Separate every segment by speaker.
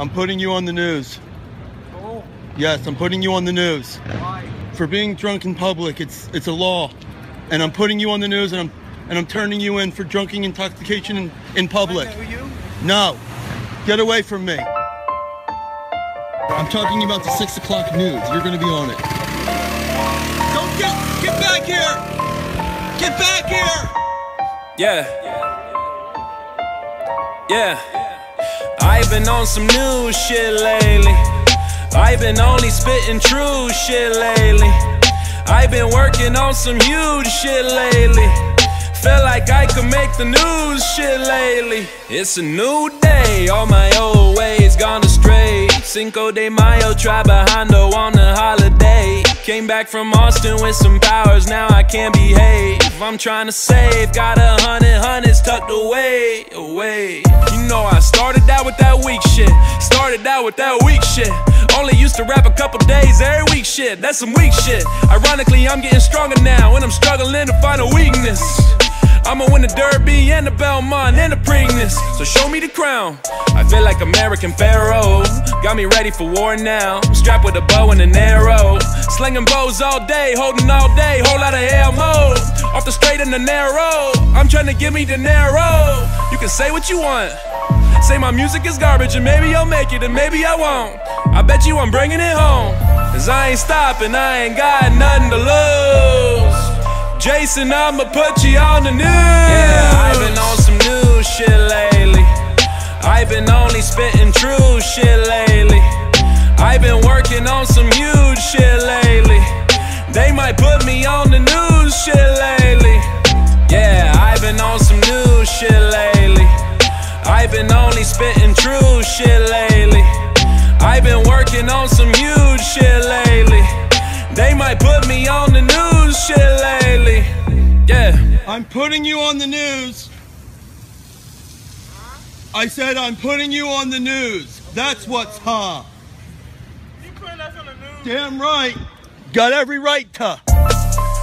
Speaker 1: I'm putting you on the news.
Speaker 2: Oh,
Speaker 1: Yes, I'm putting you on the news.
Speaker 2: why?
Speaker 1: For being drunk in public, it's it's a law. And I'm putting you on the news and I'm and I'm turning you in for drunken intoxication in, in public.
Speaker 2: I you.
Speaker 1: No. Get away from me. I'm talking about the six o'clock news. You're gonna be on it. Don't get get back here! Get back here!
Speaker 3: Yeah. Yeah. I've been on some new shit lately. I've been only spitting true shit lately. I've been working on some huge shit lately. Feel like I could make the news shit lately. It's a new day, all my old ways gone astray. Cinco de Mayo, trabajando on a holiday. Came back from Austin with some powers, now I can't behave. I'm trying to save, got a hundred tucked away, away. You know I started out with that weak shit, started out with that weak shit. Only used to rap a couple days every week shit, that's some weak shit. Ironically, I'm getting stronger now and I'm struggling to find a weakness. I'ma win the Derby and the Belmont and the Preakness. So show me the crown. I feel like American Pharoah. Got me ready for war now. Strapped with a bow and an arrow. Slinging bows all day, holding all day, whole lot of ammo. Off the straight and the narrow. I'm trying to give me the narrow. You can say what you want. Say my music is garbage and maybe I'll make it and maybe I won't. I bet you I'm bringing it home. Cause I ain't stopping, I ain't got nothing to lose. Jason, I'ma put you on the news. Yeah, I've been on some new shit lately. I've been only spitting true shit lately. I've been working on some huge shit lately. They might put me on the news shit lately. Yeah, I've been on some new shit lately. I've been only spitting true shit lately. I've been working on some huge shit lately. They might put me on the news shit lately. Yeah.
Speaker 1: I'm putting you on the news. I said I'm putting you on the news. That's what's huh.
Speaker 2: You putting us on the news?
Speaker 1: Damn right. Got every right to.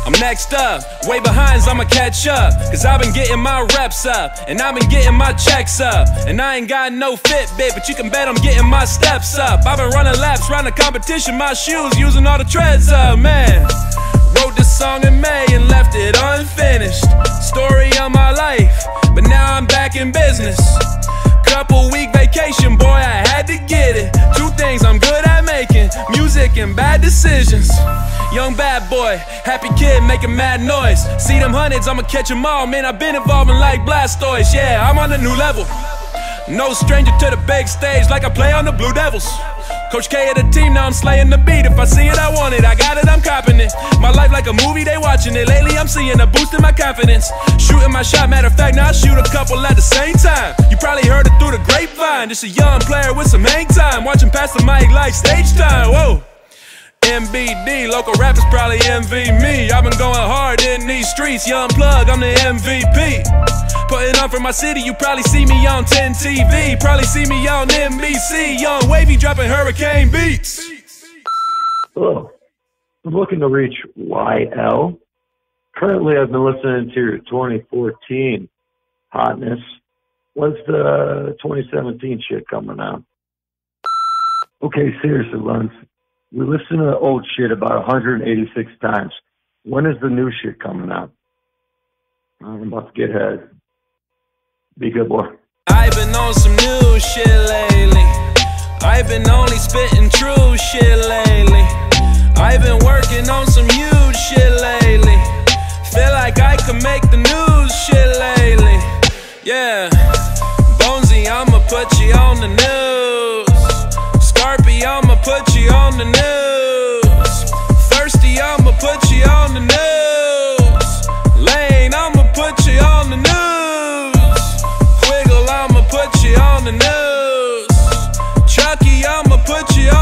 Speaker 3: I'm next up, way behind, I'ma catch up. Cause I've been getting my reps up, and I've been getting my checks up. And I ain't got no Fitbit, but you can bet I'm getting my steps up. I've been running laps the competition, my shoes using all the treads up, man. Wrote this song in May and left it unfinished. Story of my life, but now I'm back in business. Couple week vacation, boy, I had to get it. Two things I'm good at making music and bad decisions. Young bad boy, happy kid making mad noise. See them hundreds, I'ma catch catch 'em all. Man, I've been evolving like Blastoise. Yeah, I'm on a new level. No stranger to the big stage, like I play on the Blue Devils. Coach K of the team, now I'm slaying the beat. If I see it, I want it. I got it, I'm copping it. My life like a movie, they watching it. Lately, I'm seeing a boost in my confidence. Shooting my shot, matter of fact, now I shoot a couple at the same time. You probably heard it through the grapevine. Just a young player with some hang time. Watching past the mic like stage time. Whoa. MBD, local rappers probably envy me. I've been going hard in these streets. Young plug, I'm the MVP. Putting on for my city, you probably see me on 10 TV. Probably see me on NBC. Young Wavy dropping hurricane beats.
Speaker 4: I'm looking to reach YL. Currently, I've been listening to your 2014 hotness. When's the 2017 shit coming out? Okay, seriously, Luns. We listen to the old shit about 186 times. When is the new shit coming out? I'm about to get head. Be good, boy.
Speaker 3: I've been on some new shit lately. I've been only spitting true shit lately. I've been working on some huge shit lately. Feel like I could make the news I'ma put you